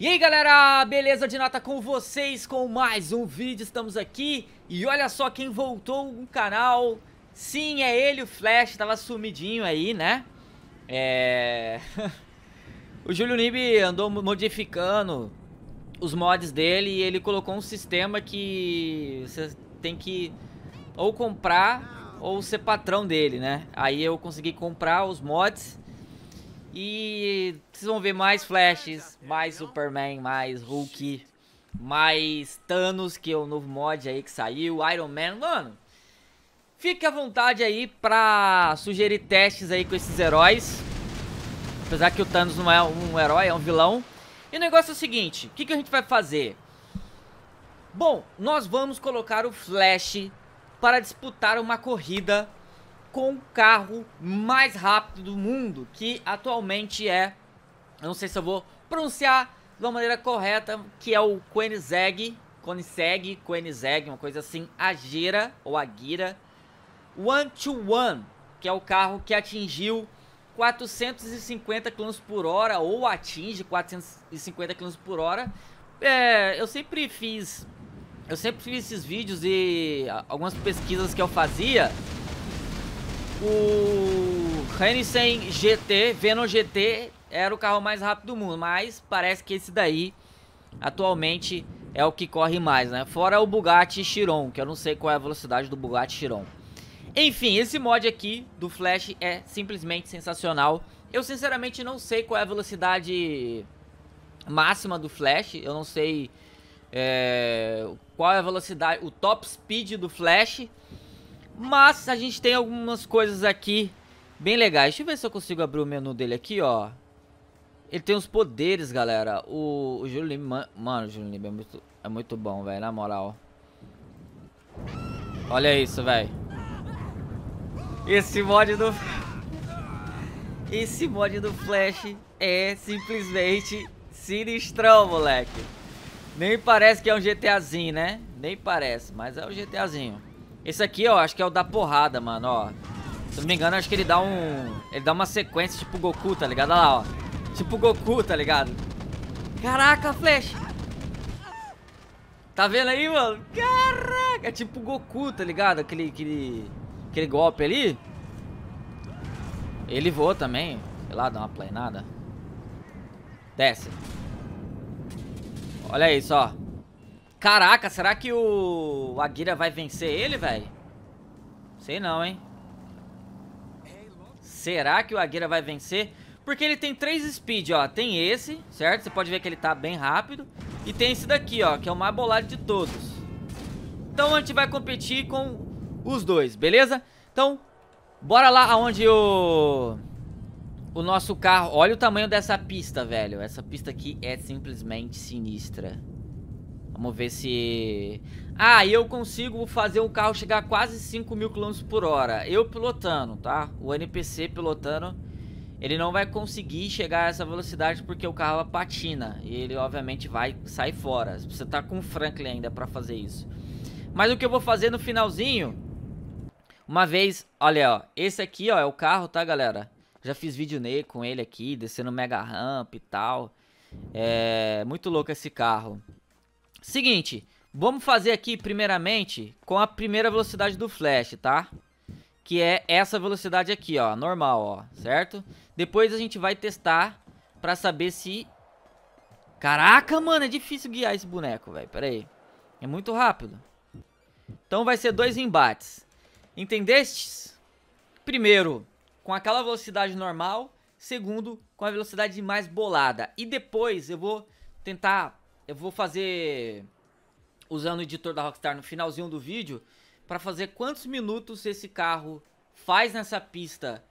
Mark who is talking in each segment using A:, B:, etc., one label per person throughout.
A: E aí galera, beleza de nota com vocês com mais um vídeo, estamos aqui e olha só quem voltou no canal Sim, é ele, o Flash, tava sumidinho aí, né? É... o Júlio Nib andou modificando os mods dele e ele colocou um sistema que você tem que ou comprar ou ser patrão dele, né? Aí eu consegui comprar os mods e vocês vão ver mais Flashes, mais Superman, mais Hulk, mais Thanos, que é o novo mod aí que saiu, Iron Man. Mano, fique à vontade aí pra sugerir testes aí com esses heróis. Apesar que o Thanos não é um herói, é um vilão. E o negócio é o seguinte, o que, que a gente vai fazer? Bom, nós vamos colocar o Flash para disputar uma corrida com o carro mais rápido do mundo, que atualmente é, eu não sei se eu vou pronunciar de uma maneira correta, que é o Koenigsegg, Koenigsegg, Koenigsegg, uma coisa assim, Agira ou Agira One to One, que é o carro que atingiu 450 km por hora ou atinge 450 km por hora. É, eu sempre fiz eu sempre fiz esses vídeos e algumas pesquisas que eu fazia o Hennessy GT, Venom GT, era o carro mais rápido do mundo, mas parece que esse daí, atualmente, é o que corre mais, né? Fora o Bugatti Chiron, que eu não sei qual é a velocidade do Bugatti Chiron. Enfim, esse mod aqui do Flash é simplesmente sensacional. Eu sinceramente não sei qual é a velocidade máxima do Flash, eu não sei é, qual é a velocidade, o top speed do Flash, mas a gente tem algumas coisas aqui bem legais. Deixa eu ver se eu consigo abrir o menu dele aqui, ó. Ele tem os poderes, galera. O, o Lima, mano, o Júlio Lima é muito, é muito bom, velho, na moral. Olha isso, velho. Esse mod do... Esse mod do Flash é simplesmente sinistrão, moleque. Nem parece que é um GTAzinho, né? Nem parece, mas é um GTAzinho. Esse aqui, ó, acho que é o da porrada, mano, ó. Se não me engano, acho que ele dá um... Ele dá uma sequência tipo Goku, tá ligado? Olha lá, ó. Tipo Goku, tá ligado? Caraca, Flash! Tá vendo aí, mano? Caraca! É tipo Goku, tá ligado? Aquele, aquele, aquele golpe ali. Ele voa também. Sei lá, dá uma planada. Desce. Olha isso, ó. Caraca, será que o Aguira vai vencer ele, velho? Sei não, hein? Será que o Aguira vai vencer? Porque ele tem três speed, ó. Tem esse, certo? Você pode ver que ele tá bem rápido. E tem esse daqui, ó, que é o mais bolado de todos. Então a gente vai competir com os dois, beleza? Então, bora lá aonde o... O nosso carro... Olha o tamanho dessa pista, velho. Essa pista aqui é simplesmente sinistra. Vamos ver se... Ah, eu consigo fazer o carro chegar a quase 5 mil km por hora. Eu pilotando, tá? O NPC pilotando, ele não vai conseguir chegar a essa velocidade porque o carro patina. E ele, obviamente, vai sair fora. Você tá com o Franklin ainda pra fazer isso. Mas o que eu vou fazer no finalzinho... Uma vez... Olha, ó. Esse aqui, ó, é o carro, tá, galera? Já fiz vídeo nele, com ele aqui, descendo mega ramp e tal. É... Muito louco esse carro. Seguinte, vamos fazer aqui primeiramente com a primeira velocidade do flash, tá? Que é essa velocidade aqui, ó, normal, ó, certo? Depois a gente vai testar pra saber se... Caraca, mano, é difícil guiar esse boneco, velho, pera aí. É muito rápido. Então vai ser dois embates. Entendestes? Primeiro, com aquela velocidade normal. Segundo, com a velocidade mais bolada. E depois eu vou tentar eu vou fazer usando o editor da Rockstar no finalzinho do vídeo para fazer quantos minutos esse carro faz nessa pista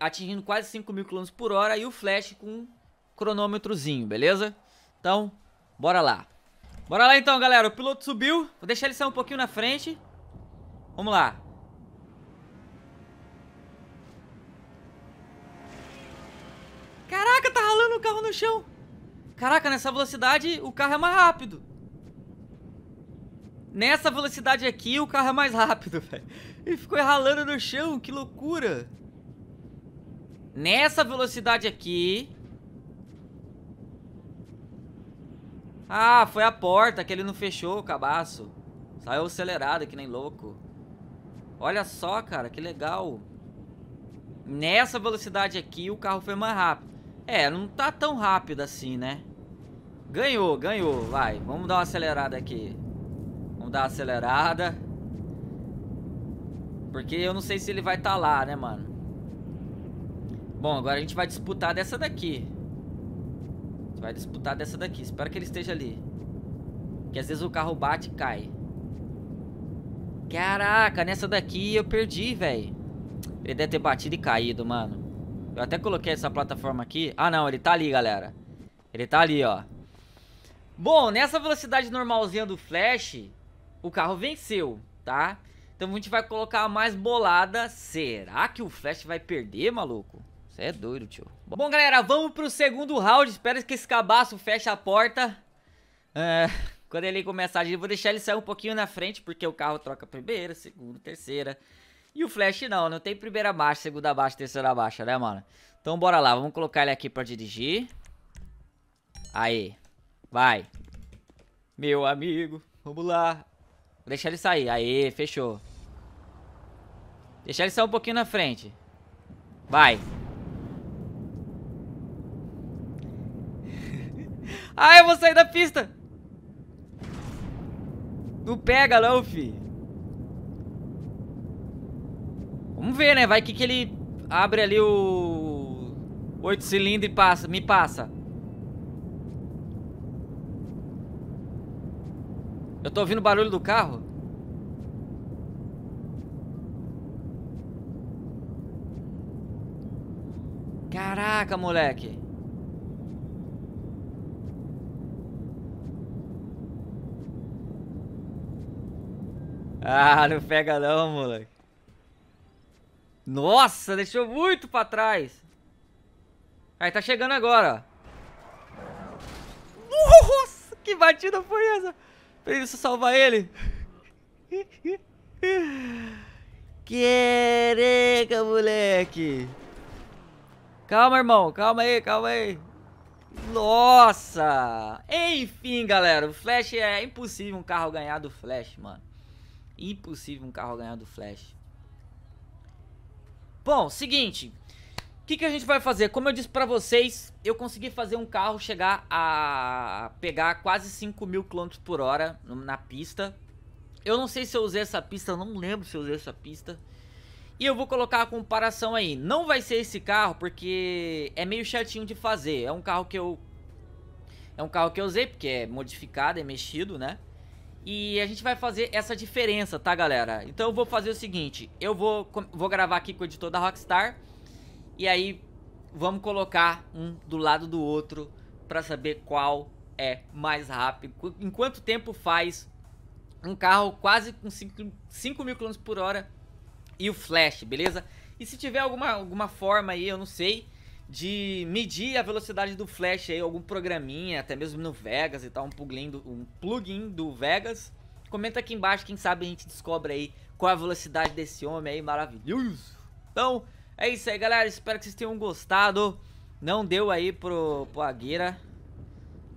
A: atingindo quase 5 mil km por hora e o Flash com um cronômetrozinho, beleza? Então, bora lá. Bora lá então, galera. O piloto subiu. Vou deixar ele sair um pouquinho na frente. Vamos lá. Caraca, tá ralando o carro no chão. Caraca, nessa velocidade o carro é mais rápido. Nessa velocidade aqui o carro é mais rápido, velho. Ele ficou ralando no chão, que loucura. Nessa velocidade aqui... Ah, foi a porta que ele não fechou cabaço. Saiu acelerado que nem louco. Olha só, cara, que legal. Nessa velocidade aqui, o carro foi mais rápido. É, não tá tão rápido assim, né? Ganhou, ganhou. Vai, vamos dar uma acelerada aqui. Vamos dar uma acelerada. Porque eu não sei se ele vai estar tá lá, né, mano? Bom, agora a gente vai disputar dessa daqui. A gente vai disputar dessa daqui. Espero que ele esteja ali. Que às vezes o carro bate e cai. Caraca, nessa daqui eu perdi, velho. Ele deve ter batido e caído, mano. Eu até coloquei essa plataforma aqui. Ah, não, ele tá ali, galera. Ele tá ali, ó. Bom, nessa velocidade normalzinha do Flash, o carro venceu, tá? Então a gente vai colocar a mais bolada. Será que o Flash vai perder, maluco? Você é doido, tio. Bom, galera, vamos pro segundo round. Espero que esse cabaço feche a porta. É, quando ele começar agir, vou deixar ele sair um pouquinho na frente, porque o carro troca primeira, segunda, terceira. E o Flash não, não tem primeira baixa, segunda baixa, terceira baixa, né, mano? Então bora lá, vamos colocar ele aqui pra dirigir. Aí. Vai. Meu amigo. Vamos lá. Deixa ele sair. Aí, fechou. Deixa ele sair um pouquinho na frente. Vai. ah, eu vou sair da pista. Não pega não, fi. Vamos ver, né? Vai que que ele abre ali o... Oito cilindros e passa, me passa. Eu tô ouvindo o barulho do carro. Caraca, moleque. Ah, não pega não, moleque. Nossa, deixou muito pra trás. Aí, tá chegando agora, Nossa, que batida foi essa? Pra isso salvar ele. Quereca, moleque. Calma, irmão. Calma aí, calma aí. Nossa. Enfim, galera. O Flash é impossível um carro ganhar do Flash, mano. Impossível um carro ganhar do Flash. Bom, seguinte. O que, que a gente vai fazer? Como eu disse pra vocês, eu consegui fazer um carro chegar a pegar quase 5 mil km por hora na pista. Eu não sei se eu usei essa pista, não lembro se eu usei essa pista. E eu vou colocar a comparação aí. Não vai ser esse carro porque é meio chatinho de fazer. É um carro que eu... É um carro que eu usei porque é modificado, é mexido, né? E a gente vai fazer essa diferença, tá, galera? Então eu vou fazer o seguinte. Eu vou, vou gravar aqui com o editor da Rockstar... E aí vamos colocar um do lado do outro para saber qual é mais rápido. Em quanto tempo faz um carro quase com 5 mil km por hora e o flash, beleza? E se tiver alguma, alguma forma aí, eu não sei, de medir a velocidade do flash aí, algum programinha, até mesmo no Vegas e tal, um plugin do, um plugin do Vegas, comenta aqui embaixo, quem sabe a gente descobre aí qual a velocidade desse homem aí maravilhoso. Então, é isso aí, galera. Espero que vocês tenham gostado. Não deu aí pro, pro Agueira.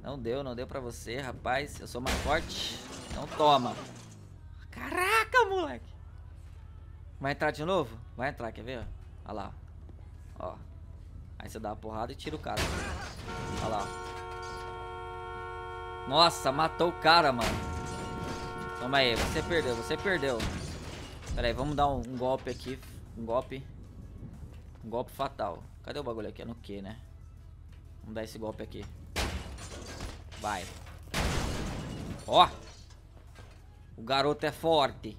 A: Não deu, não deu pra você, rapaz. Eu sou mais forte. Então toma. Caraca, moleque. Vai entrar de novo? Vai entrar, quer ver? Olha lá. Ó. Aí você dá uma porrada e tira o cara. Olha lá. Nossa, matou o cara, mano. Toma aí, você perdeu, você perdeu. Pera aí, vamos dar um, um golpe aqui. Um golpe. Golpe fatal. Cadê o bagulho aqui? É no que, né? Vamos dar esse golpe aqui. Vai. Ó. O garoto é forte.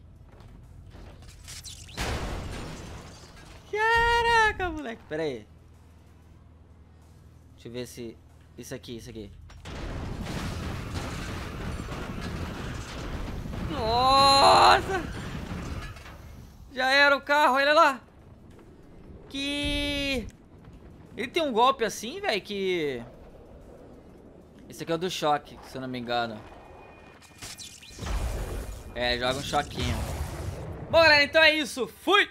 A: Caraca, moleque. Pera aí. Deixa eu ver se... Isso aqui, isso aqui. Nossa! Já era o carro, olha lá. Que... Ele tem um golpe assim, velho, que... Esse aqui é o do choque, se eu não me engano. É, joga um choquinho. Bom, galera, então é isso. Fui!